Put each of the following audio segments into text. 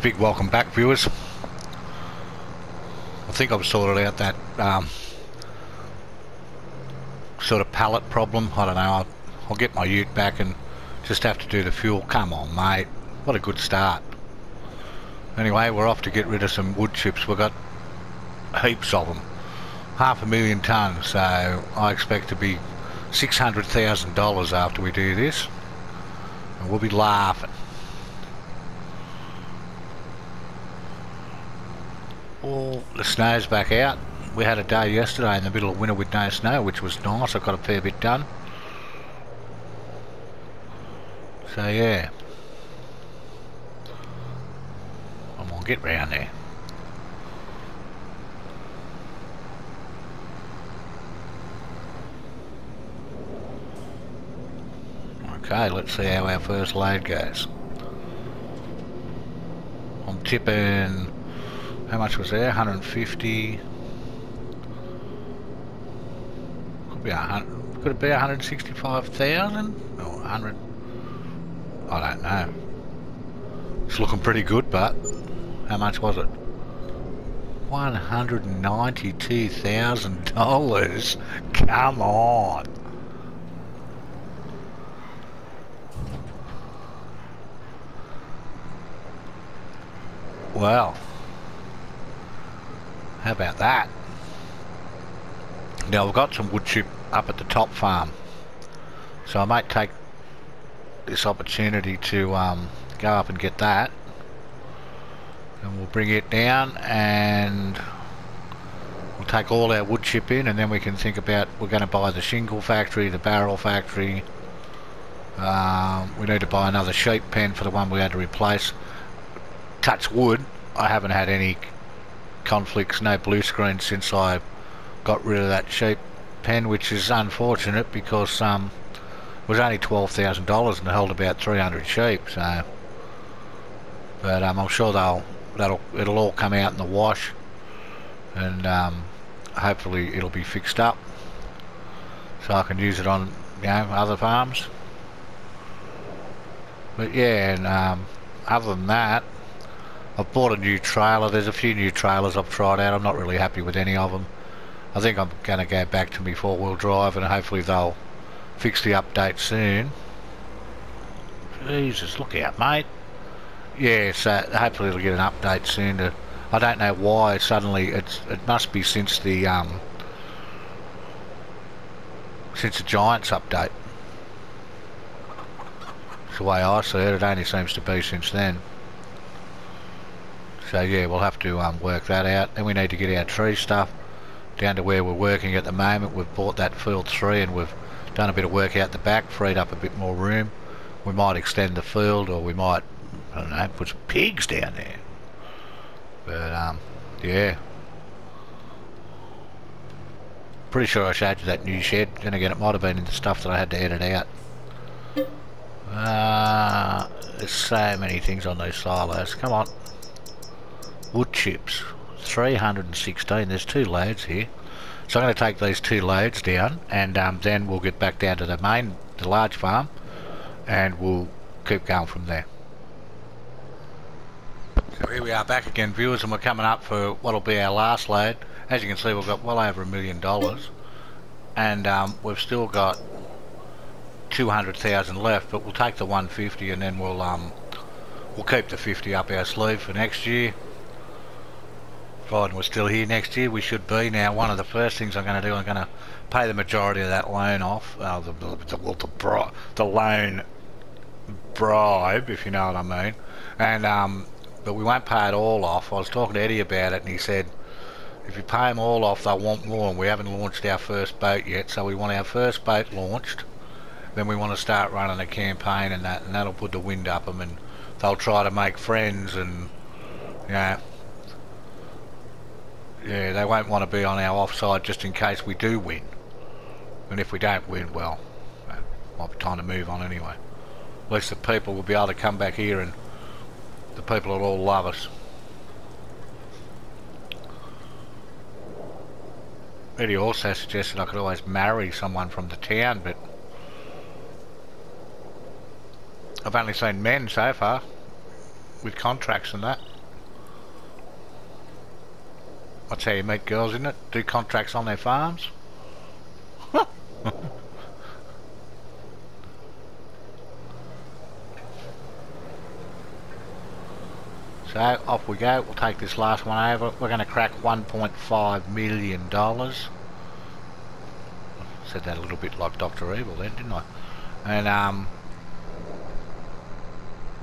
big welcome back viewers. I think I've sorted out that um, sort of pallet problem. I don't know, I'll, I'll get my ute back and just have to do the fuel. Come on mate, what a good start. Anyway, we're off to get rid of some wood chips. We've got heaps of them. Half a million tonnes, so I expect to be $600,000 after we do this. And we'll be laughing. All the snow's back out. We had a day yesterday in the middle of winter with no snow, which was nice. I got a fair bit done. So yeah. I'm gonna get round there. Okay, let's see how our first load goes. I'm tipping how much was there? 150. Could be a hundred. Could it be 165,000 or 100? I don't know. It's looking pretty good, but how much was it? $192,000. Come on. Well. How about that? Now I've got some wood chip up at the top farm. So I might take this opportunity to um, go up and get that. And we'll bring it down and we'll take all our wood chip in and then we can think about we're going to buy the shingle factory, the barrel factory. Um, we need to buy another sheep pen for the one we had to replace. Touch wood, I haven't had any conflicts, no blue screen since I got rid of that sheep pen, which is unfortunate because um, it was only $12,000 and held about 300 sheep. So, but um, I'm sure they'll that'll it'll all come out in the wash, and um, hopefully it'll be fixed up, so I can use it on you know other farms. But yeah, and um, other than that, I've bought a new trailer. There's a few new trailers I've tried out. I'm not really happy with any of them. I think I'm going to go back to my four-wheel drive and hopefully they'll fix the update soon. Jesus, look out, mate. Yeah, so hopefully it'll get an update soon. To, I don't know why suddenly it's. It must be since the um, since the Giants update. It's the way I see it. It only seems to be since then. So yeah, we'll have to um, work that out. Then we need to get our tree stuff down to where we're working at the moment. We've bought that field three and we've done a bit of work out the back, freed up a bit more room. We might extend the field or we might, I don't know, put some pigs down there. But um, yeah. Pretty sure I showed you that new shed. Then again, it might have been in the stuff that I had to edit out. Uh, there's so many things on these silos. Come on wood chips. 316 there's two loads here. So I'm going to take these two loads down and um, then we'll get back down to the main the large farm and we'll keep going from there. So here we are back again viewers and we're coming up for what'll be our last load as you can see we've got well over a million dollars and um, we've still got 200,000 left but we'll take the 150 and then we'll um, we'll keep the 50 up our sleeve for next year Biden was still here next year, we should be. Now, one of the first things I'm going to do, I'm going to pay the majority of that loan off, uh, the, the, the, the loan bribe, if you know what I mean. And um, But we won't pay it all off. I was talking to Eddie about it, and he said, if you pay them all off, they'll want more, and we haven't launched our first boat yet, so we want our first boat launched. Then we want to start running a campaign and that, and that'll put the wind up them, and they'll try to make friends and, you know, yeah, they won't want to be on our offside just in case we do win. And if we don't win, well, it might be time to move on anyway. At least the people will be able to come back here and the people will all love us. Eddie also suggested I could always marry someone from the town, but I've only seen men so far with contracts and that. That's how you meet girls, isn't it? Do contracts on their farms. so off we go. We'll take this last one over. We're going to crack 1.5 million dollars. Said that a little bit like Doctor Evil then, didn't I? And um,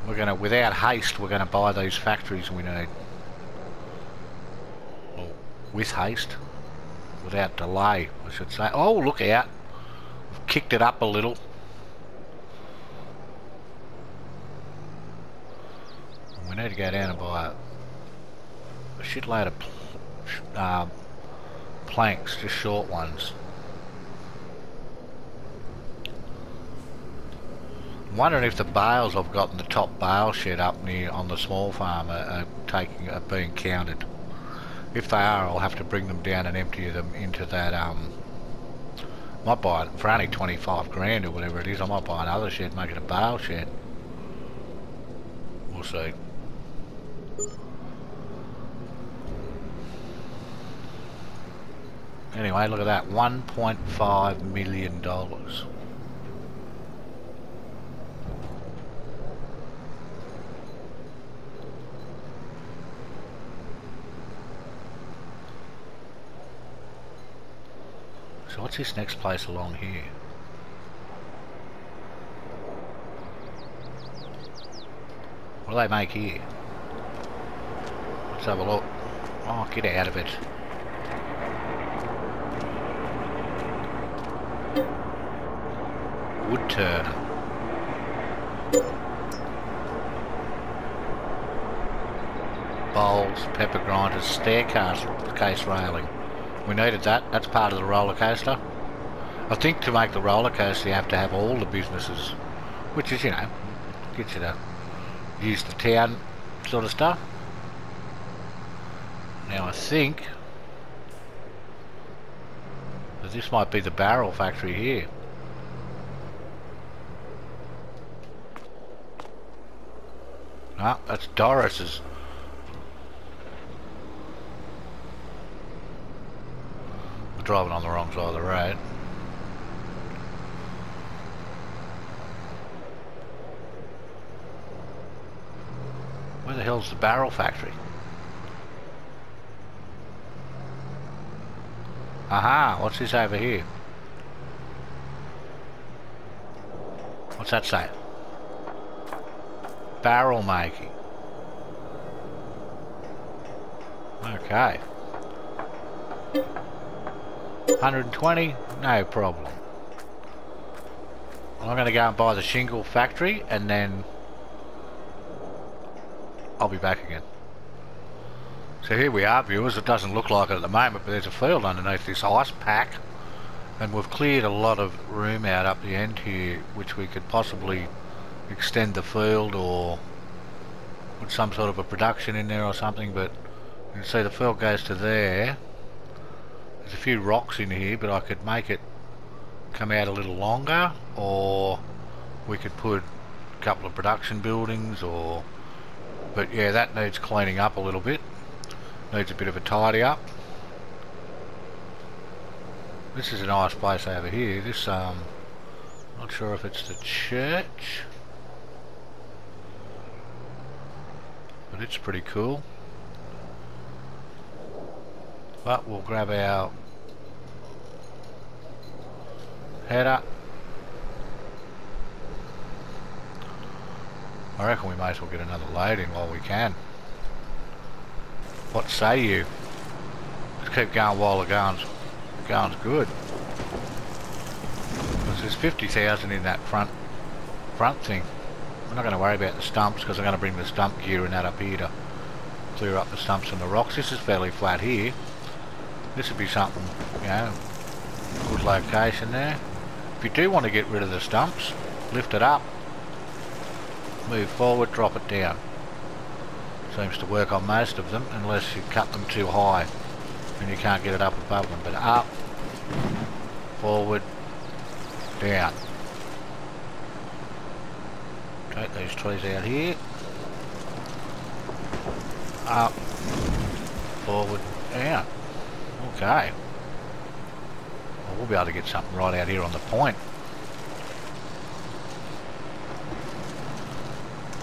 we're going to, without haste, we're going to buy these factories we need. With haste, without delay, I should say. Oh, look out! We've kicked it up a little. We need to go down and buy a, a shitload of pl uh, planks, just short ones. Wondering if the bales I've got in the top bale shed up near on the small farm are, are taking are being counted. If they are, I'll have to bring them down and empty them into that. Um, might buy it for only 25 grand or whatever it is. I might buy another shed, make it a bale shed. We'll see. Anyway, look at that, $1.5 million. So what's this next place along here? What do they make here? Let's have a look. Oh, get out of it. Wood. Bowls, pepper grinders, staircase case railing. We needed that. That's part of the roller coaster. I think to make the roller coaster you have to have all the businesses, which is, you know, gets you to use the town sort of stuff. Now I think that this might be the barrel factory here. Ah, that's Doris's. Driving on the wrong side of the road. Where the hell's the barrel factory? Aha, what's this over here? What's that say? Barrel making. Okay. 120, no problem. I'm going to go and buy the shingle factory and then I'll be back again. So here we are viewers, it doesn't look like it at the moment but there's a field underneath this ice pack and we've cleared a lot of room out up the end here which we could possibly extend the field or put some sort of a production in there or something but you can see the field goes to there there's a few rocks in here, but I could make it come out a little longer, or we could put a couple of production buildings, or... But yeah, that needs cleaning up a little bit. Needs a bit of a tidy up. This is a nice place over here. This, um... Not sure if it's the church. But it's pretty cool. But we'll grab our header. I reckon we may as well get another load in while we can. What say you? Let's keep going while the going's, going's good. Because there's 50,000 in that front front thing. I'm not going to worry about the stumps because I'm going to bring the stump gear and that up here to clear up the stumps and the rocks. This is fairly flat here. This would be something, you know, good location there. If you do want to get rid of the stumps, lift it up, move forward, drop it down. Seems to work on most of them, unless you cut them too high and you can't get it up above them. But up, forward, down. Take these trees out here. Up, forward, down. Okay. Well, we'll be able to get something right out here on the point.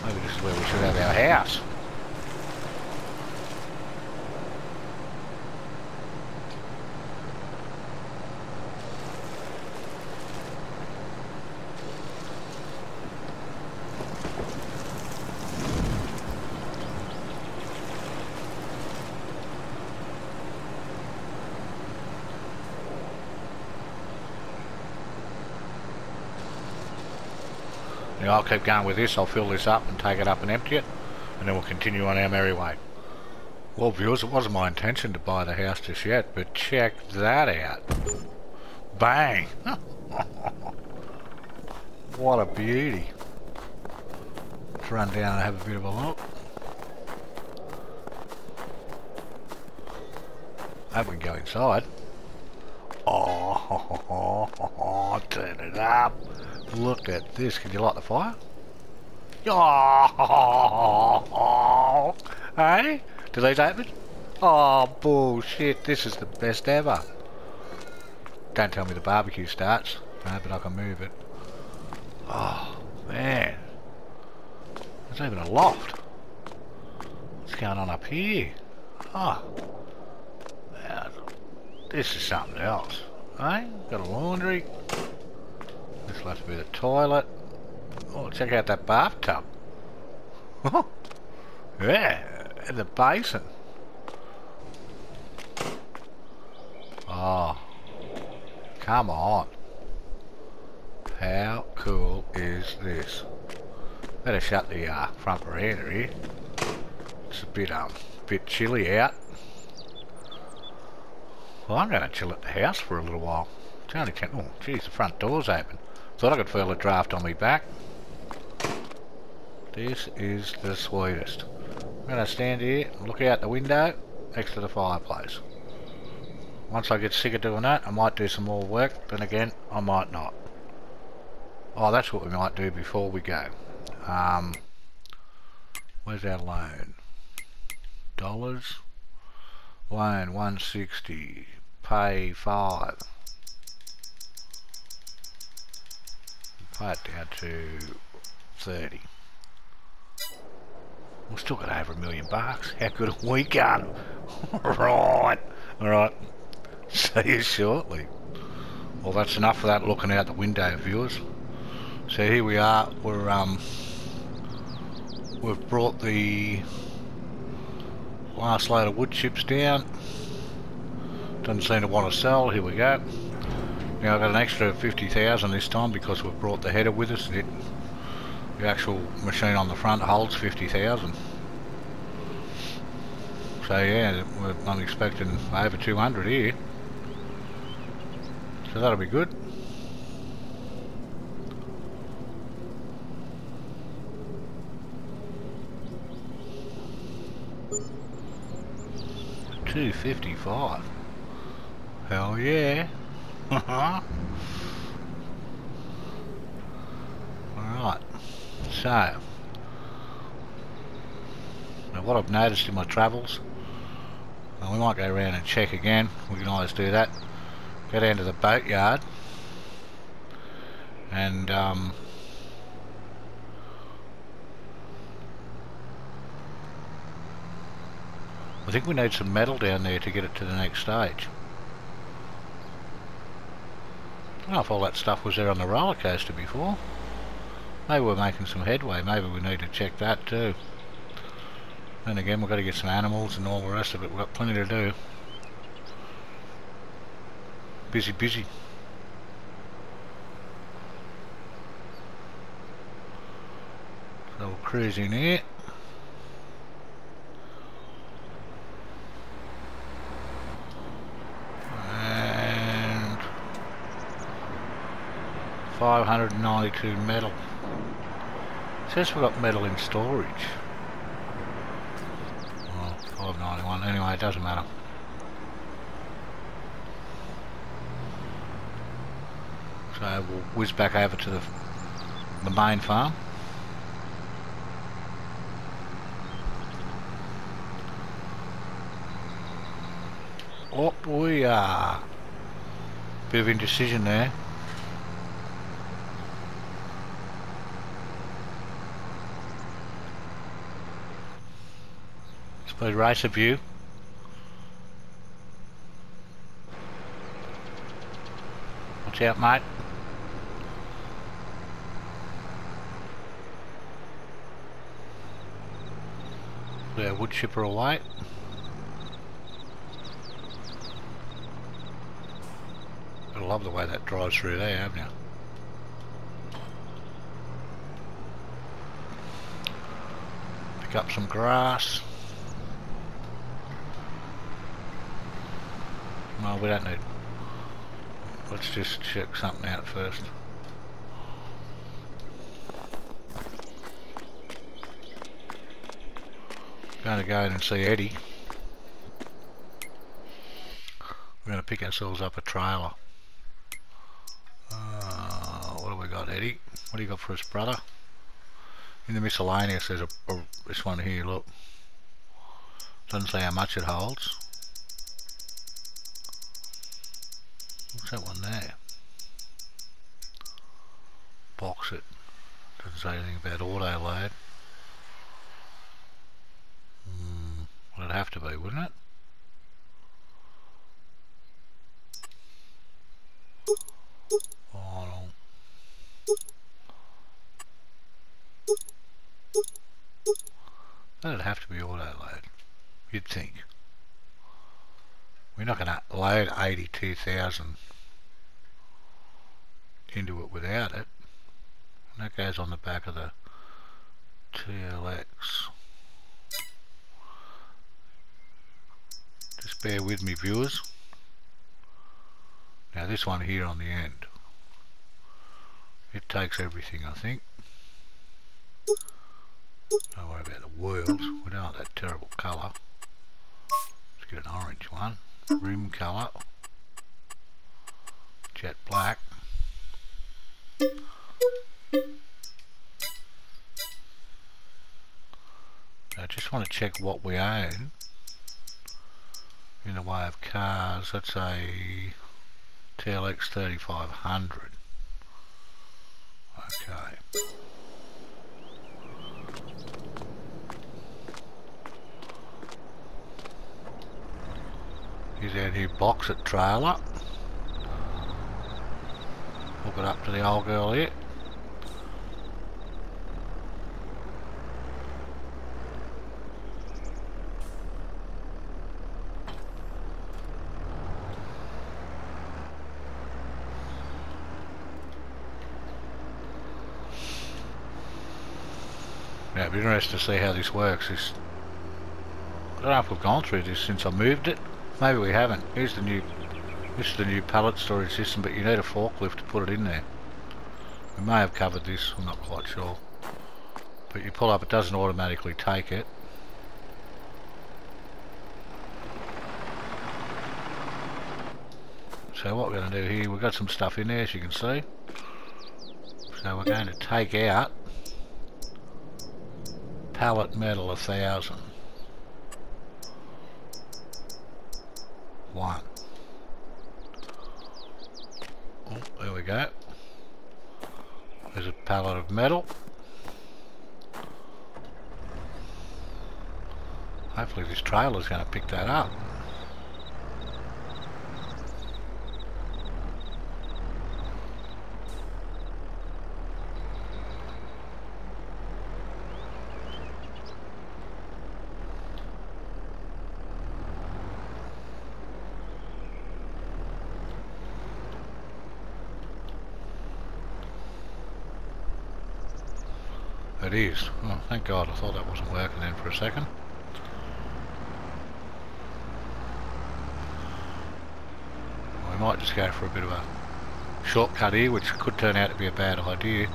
Maybe this is where we should have our house. I'll keep going with this. I'll fill this up and take it up and empty it. And then we'll continue on our merry way. Well, viewers, it wasn't my intention to buy the house just yet, but check that out. Bang! what a beauty. Let's run down and have a bit of a look. I hope we can go inside. Oh, turn it up. Look at this. Can you light the fire? Oh, hey? Do these open? Oh, bullshit. This is the best ever. Don't tell me the barbecue starts. No, but I can move it. Oh, man. There's even a loft. What's going on up here? Oh. Man, this is something else. Hey? Got a laundry. Have to be the toilet. Oh, check out that bathtub. yeah, and the basin. Oh, come on. How cool is this? Better shut the uh, front veranda here. It's a bit um, bit chilly out. Well, I'm going to chill at the house for a little while. It's only 10... Oh, geez, the front door's open. Thought I could feel a draft on me back. This is the sweetest. I'm going to stand here and look out the window next to the fireplace. Once I get sick of doing that, I might do some more work. Then again, I might not. Oh, that's what we might do before we go. Um, where's our loan? Dollars? Loan 160. Pay 5. It down to 30. We've still got over a million bucks. How good have we gone? right. Alright. See you shortly. Well, that's enough of that looking out the window, of viewers. So here we are. We're, um... We've brought the last load of wood chips down. Doesn't seem to want to sell. Here we go. Now I've got an extra uh, 50,000 this time because we've brought the header with us. It, the actual machine on the front holds 50,000. So yeah, I'm expecting over 200 here. So that'll be good. Two fifty five. Hell yeah. Alright. So, now what I've noticed in my travels, well, we might go around and check again, we can always do that, go down to the boatyard and um, I think we need some metal down there to get it to the next stage. I if all that stuff was there on the roller coaster before. Maybe we're making some headway. Maybe we need to check that too. And again, we've got to get some animals and all the rest of it. We've got plenty to do. Busy, busy. So we'll cruise in here. 592 metal. It says we've got metal in storage. Oh, 591. Anyway, it doesn't matter. So we'll whiz back over to the, the main farm. Oh, we are. Bit of indecision there. Suppose racer view. Watch out, mate. The wood chipper away. I love the way that drives through there, haven't you? Pick up some grass. No, we don't need. Let's just check something out first. Going to go in and see Eddie. We're going to pick ourselves up a trailer. Uh, what have we got, Eddie? What do you got for us, brother? In the miscellaneous, there's a, a this one here. Look, doesn't say how much it holds. What's that one there? Box it. Doesn't say anything about auto load. Hmm, well, it'd have to be, wouldn't it? That'd have to be auto load. You'd think. We're not going to load 82,000 into it without it. And that goes on the back of the TLX. Just bear with me viewers. Now this one here on the end. It takes everything I think. Don't worry about the wheels. We don't that terrible colour. Let's get an orange one rim colour jet black I just want to check what we own in the way of cars. That's a TLX 3500 okay. Here's our new box at trailer. Hook it up to the old girl here. Yeah, it'd be interesting to see how this works. This, I don't know if we've gone through this since I moved it. Maybe we haven't. Here's the new, this is the new pallet storage system, but you need a forklift to put it in there. We may have covered this, I'm not quite sure. But you pull up, it doesn't automatically take it. So what we're going to do here, we've got some stuff in there as you can see. So we're going to take out pallet metal a thousand. one. Oh, there we go. There's a pallet of metal. Hopefully this trailer is going to pick that up. It is. Oh, thank God. I thought that wasn't working then for a second. We might just go for a bit of a shortcut here, which could turn out to be a bad idea.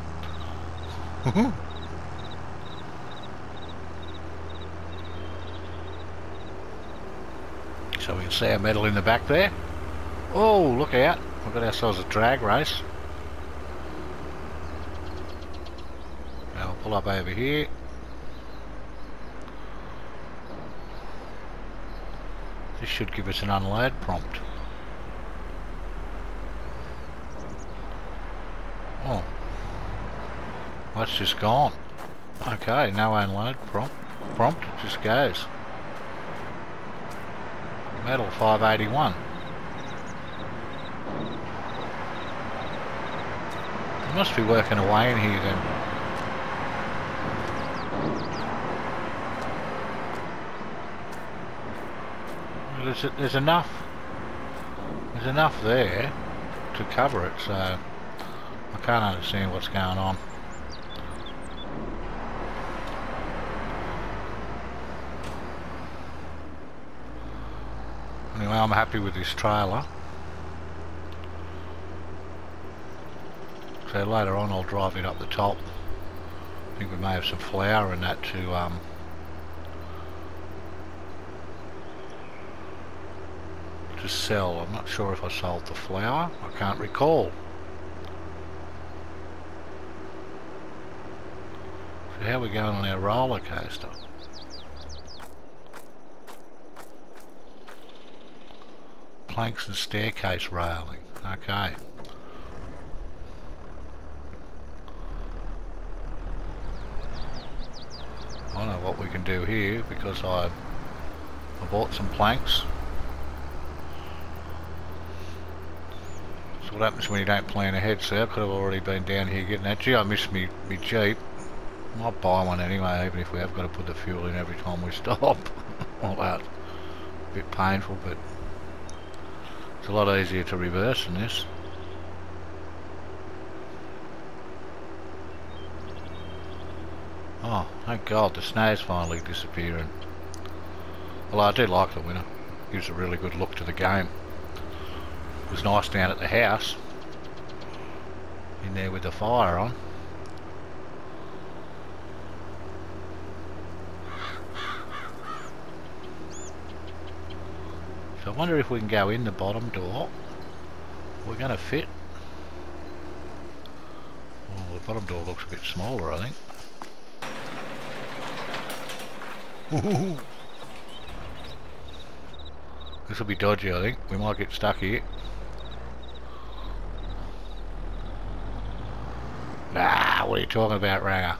Mm-hmm. so we can see our metal in the back there. Oh, look out. We've got ourselves a drag race. Pull up over here. This should give us an unload prompt. Oh. That's just gone. Okay, no unload prompt. Prompt, just goes. Metal 581. It must be working away in here then. There's, there's enough there's enough there to cover it so I can't understand what's going on. Anyway, I'm happy with this trailer. So later on I'll drive it up the top. I think we may have some flour in that to um, sell. I'm not sure if I sold the flour. I can't recall. So how are we going on our roller coaster? planks and staircase railing. Okay. I know what we can do here because I, I bought some planks. What happens when you don't plan ahead, sir? I could have already been down here getting that. Gee, I missed me, me Jeep. Might buy one anyway, even if we have got to put the fuel in every time we stop. All that. A bit painful, but it's a lot easier to reverse than this. Oh, thank God, the snow's finally disappearing. Well, I do like the winter. Gives a really good look to the game. It was nice down at the house. In there with the fire on. So I wonder if we can go in the bottom door. We're going to fit. Well, the bottom door looks a bit smaller, I think. This will be dodgy, I think. We might get stuck here. What are you talking about, Ranger?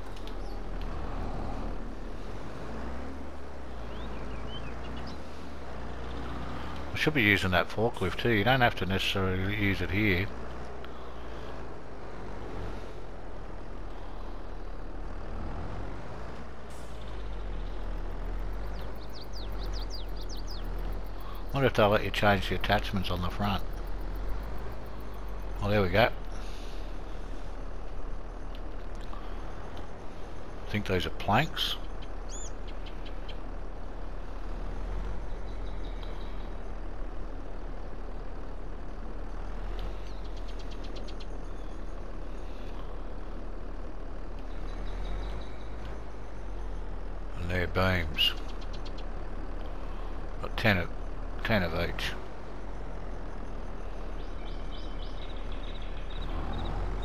I should be using that forklift too. You don't have to necessarily use it here. wonder if they'll let you change the attachments on the front. Oh, there we go. I think those are planks. And they're beams. Got ten of 10 of each.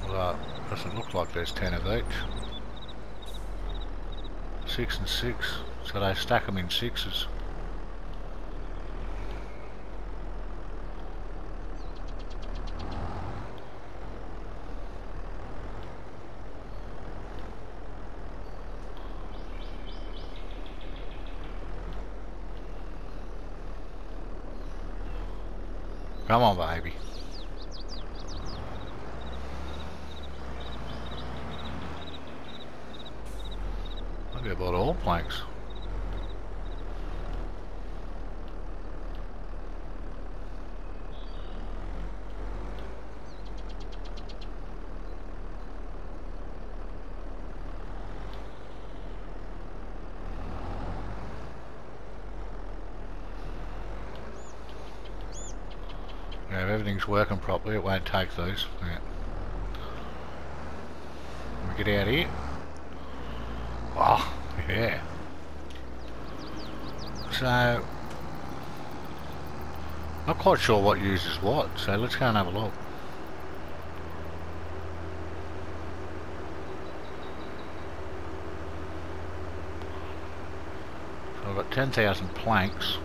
Well, doesn't look like there's 10 of each. 6 and 6, so they stack them in sixes. Come on, baby. Maybe about all planks. Yeah, if everything's working properly, it won't take these. Yeah. get out here. Oh, yeah. So, not quite sure what uses what, so let's go and have a look. So I've got 10,000 planks.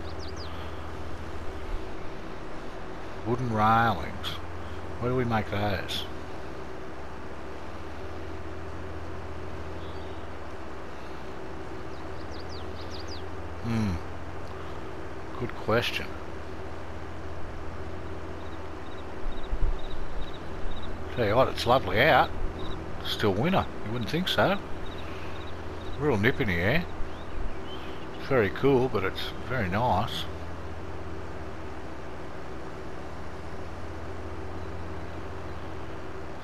wooden railings. Where do we make those? Hmm. Good question. Tell you what, it's lovely out. Still winter, you wouldn't think so. Real nip in the air. It's very cool, but it's very nice.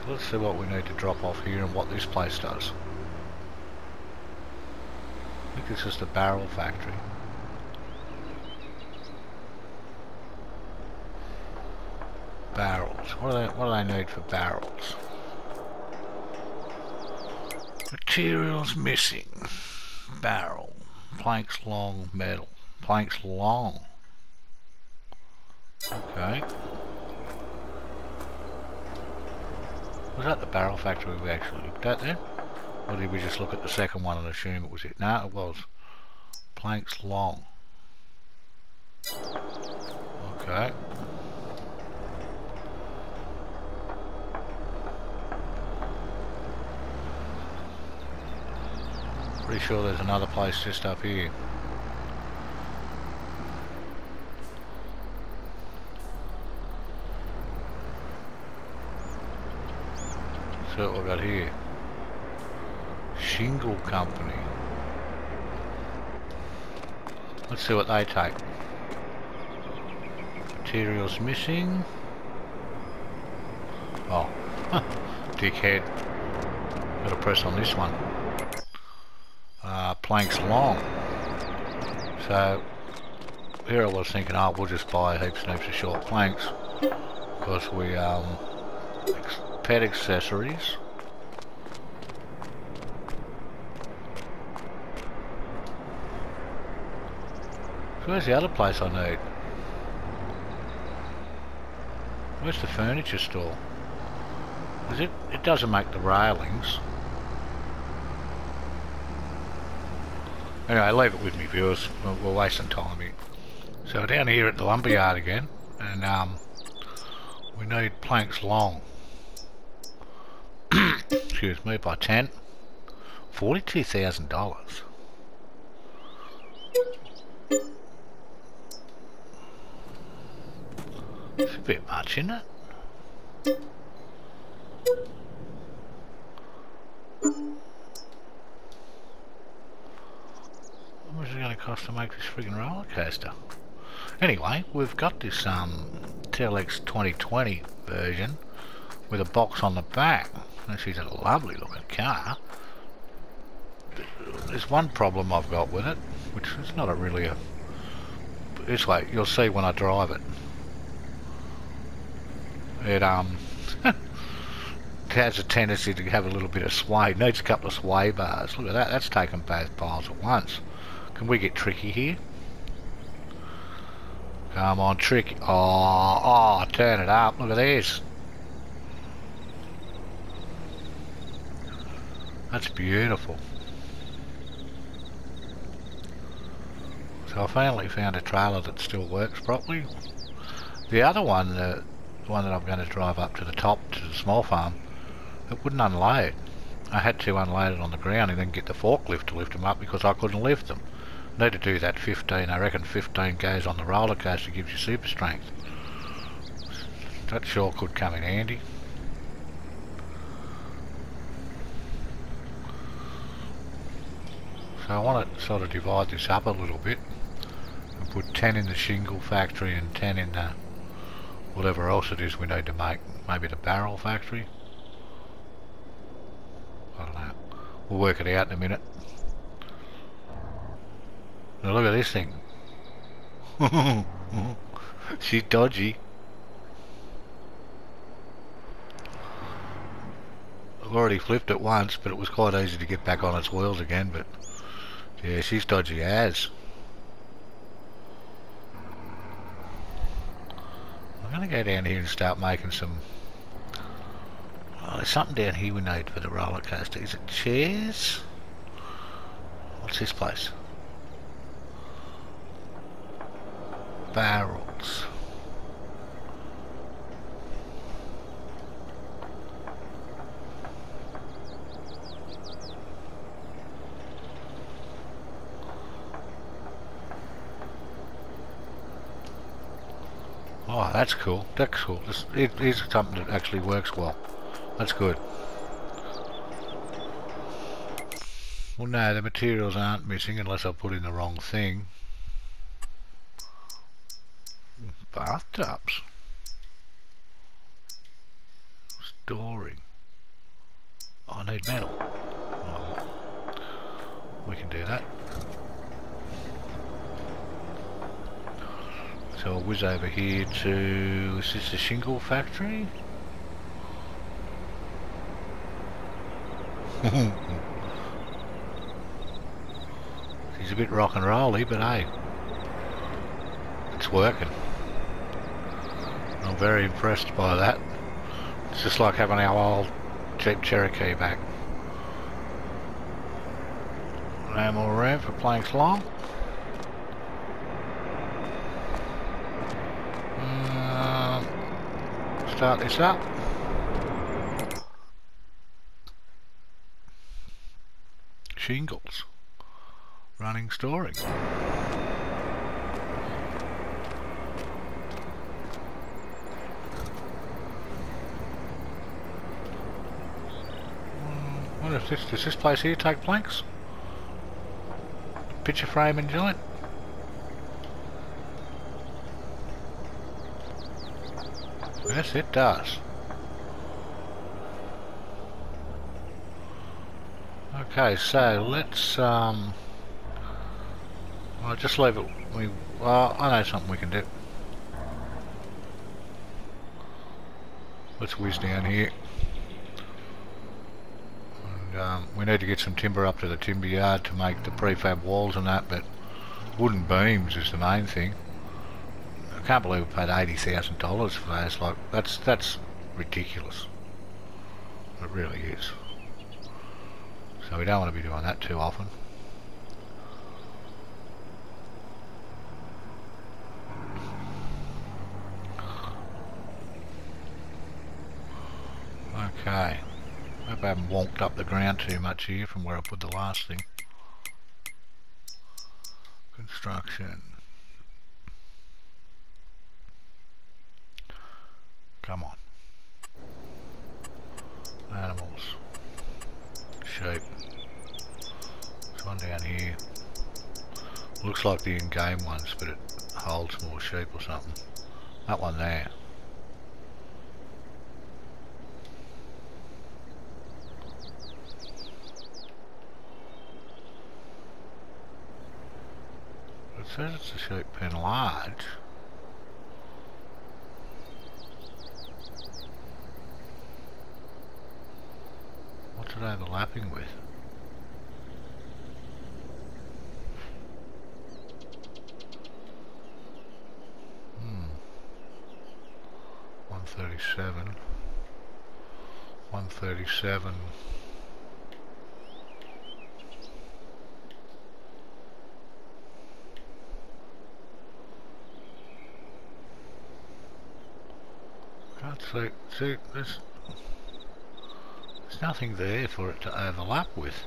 So let's see what we need to drop off here and what this place does. I think this is the barrel factory. Barrels. What do they what do they need for barrels? Materials missing. Barrel. Planks long metal. Planks long. Okay. Was that the barrel factory we actually looked at then? Or did we just look at the second one and assume it was it? No, it was. Planks long. Okay. Pretty sure there's another place just up here. So what we got here. Shingle Company. Let's see what they take. Materials missing. Oh, dickhead. Got to press on this one planks long. So here I was thinking, oh, we'll just buy heaps and heaps of short planks because we um, pet accessories. So where's the other place I need? Where's the furniture store? Is it? It doesn't make the railings. Anyway, leave it with me, viewers. We're, we're wasting time here. So down here at the lumberyard again, and um, we need planks long. Excuse me, by 10. $42,000. It's a bit much, isn't it? Much is it going to cost to make this frigging roller coaster? Anyway, we've got this um, TLX 2020 version with a box on the back. This is a lovely looking car. There's one problem I've got with it, which is not a really a... This way, you'll see when I drive it. It um has a tendency to have a little bit of sway. It needs a couple of sway bars. Look at that, that's taken both piles at once. Can we get tricky here? Come on, tricky. Oh, oh, turn it up. Look at this. That's beautiful. So I finally found a trailer that still works properly. The other one, the one that I'm going to drive up to the top, to the small farm, it wouldn't unload. I had to unload it on the ground and then get the forklift to lift them up because I couldn't lift them. Need to do that 15. I reckon 15 goes on the roller coaster gives you super strength. That sure could come in handy. So I want to sort of divide this up a little bit and put 10 in the shingle factory and 10 in the whatever else it is we need to make. Maybe the barrel factory. I don't know. We'll work it out in a minute. Now look at this thing. She's dodgy. I've already flipped it once, but it was quite easy to get back on its wheels again, but yeah, she's dodgy as. I'm going to go down here and start making some... Oh, there's something down here we need for the roller coaster. Is it chairs? What's this place? barrels. Oh, that's cool. That's cool. This it is something that actually works well. That's good. Well, no, the materials aren't missing unless I put in the wrong thing. Bathtubs. Storing. Oh, I need metal. We can do that. So I'll whiz over here to, is this the shingle factory? He's a bit rock and rolly, but hey, it's working. I'm very impressed by that. It's just like having our old Jeep Cherokee back. No more room for planks long. Uh, start this up. Shingles. Running storing. This? Does this place here take planks? Picture frame and joint? Yes, it does. Okay, so let's um I'll just leave it we well I know something we can do. Let's whiz down here. Um, we need to get some timber up to the timber yard to make the prefab walls and that, but wooden beams is the main thing I can't believe we paid eighty thousand dollars for those. Like that's that's ridiculous. It really is. So we don't want to be doing that too often. Okay. Hope I haven't wonked up the ground too much here from where I put the last thing. Construction. Come on. Animals. Sheep. There's one down here. Looks like the in-game ones, but it holds more sheep or something. That one there. Says it's a sheep pen large. it overlapping with? Hmm. 137. 137. Can't see, see there's nothing there for it to overlap with.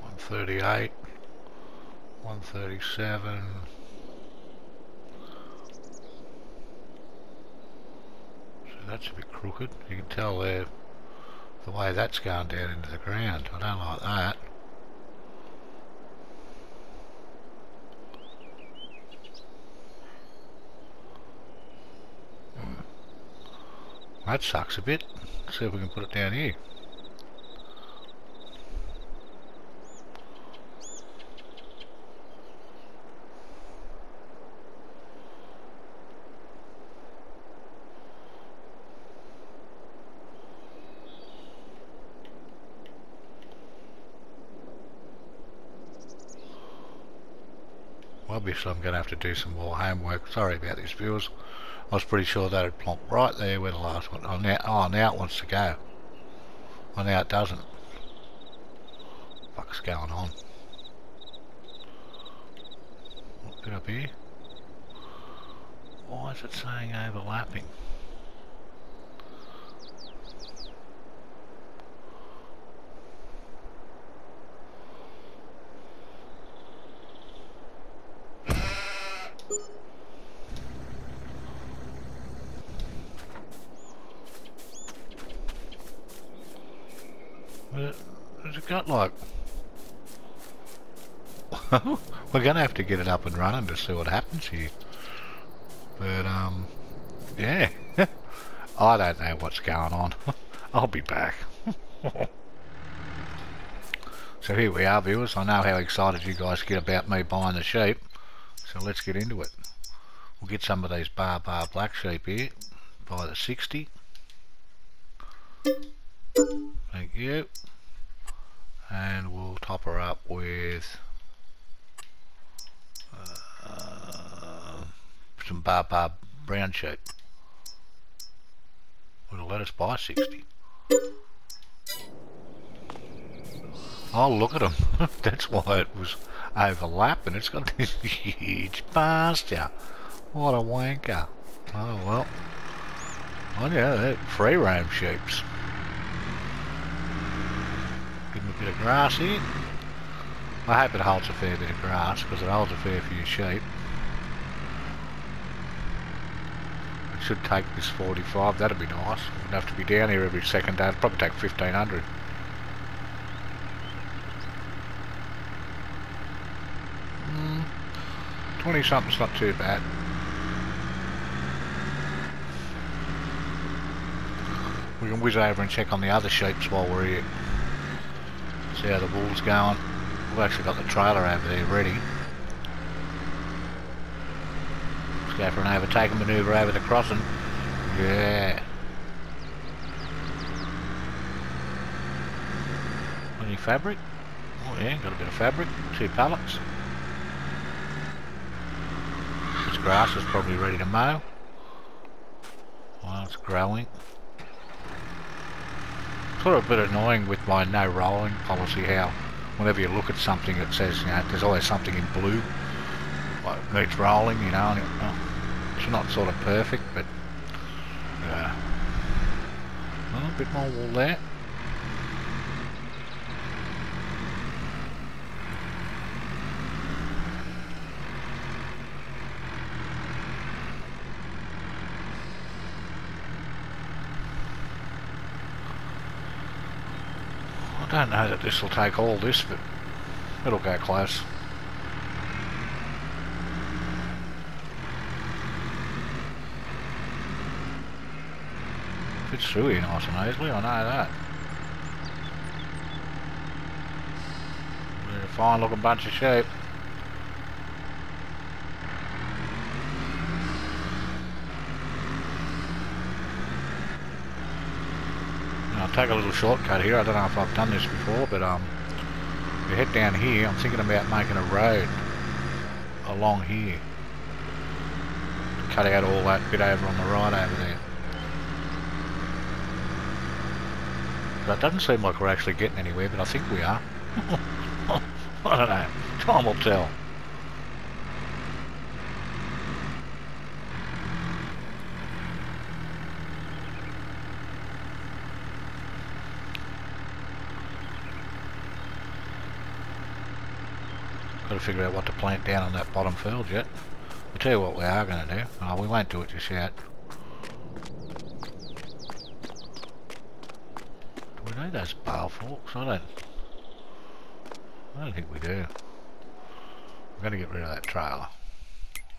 One thirty-eight, one thirty-seven. So that's a bit crooked. You can tell there the way that's going down into the ground. I don't like that. That sucks a bit. Let's see if we can put it down here. obviously I'm going to have to do some more homework. Sorry about this viewers. I was pretty sure that would plonked right there where the last one. Oh now, oh, now it wants to go. Oh, now it doesn't. What's going on? What Look up here. Why is it saying overlapping? We're going to have to get it up and running to see what happens here. But, um, yeah. I don't know what's going on. I'll be back. so here we are, viewers. I know how excited you guys get about me buying the sheep. So let's get into it. We'll get some of these bar bar black sheep here by the 60. Thank you. And we'll top her up with uh, some bar bar brown sheep. Would let us buy 60. Oh, look at them. That's why it was overlapping. It's got this huge pasture. What a wanker. Oh, well. Oh, yeah, free roam sheeps. Give them a bit of grass here. I hope it holds a fair bit of grass because it holds a fair few sheep. It should take this 45, that'd be nice. Wouldn't have to be down here every second day, it'd probably take 1500. Mm, 20 something's not too bad. We can whiz over and check on the other sheeps while we're here. See how the wool's going. We've actually got the trailer over there ready. Let's go for an overtaking manoeuvre over the crossing. Yeah. Any fabric? Oh yeah, got a bit of fabric. Two pallets. This grass is probably ready to mow. Well, it's growing. Sort of a bit annoying with my no rolling policy how whenever you look at something it says, you know, there's always something in blue, like needs rolling, you know, and it, oh, it's not sort of perfect, but uh, well, a bit more wool there. Know that this will take all this, but it'll go close. Fits through here nice and easily, I know that. They're a fine looking bunch of sheep. Take a little shortcut here. I don't know if I've done this before, but um, we head down here. I'm thinking about making a road along here. Cut out all that bit over on the right over there. But it doesn't seem like we're actually getting anywhere, but I think we are. I don't know. Time will tell. Got to figure out what to plant down on that bottom field yet. I'll tell you what we are going to do. Oh, we won't do it just yet. Do we need those bale forks? I don't... I don't think we do. Going to get rid of that trailer.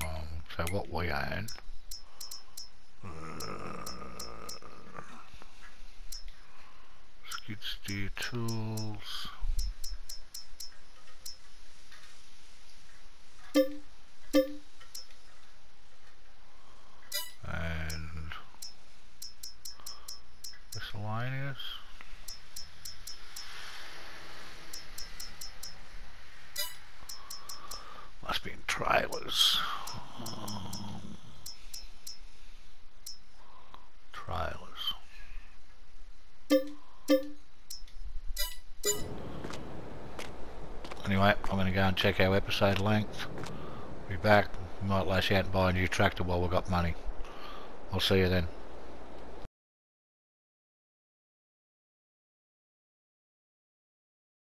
Um, so what we own... Skid steer tools... check our episode length. Be back. Might lash out and buy a new tractor while we've got money. I'll see you then.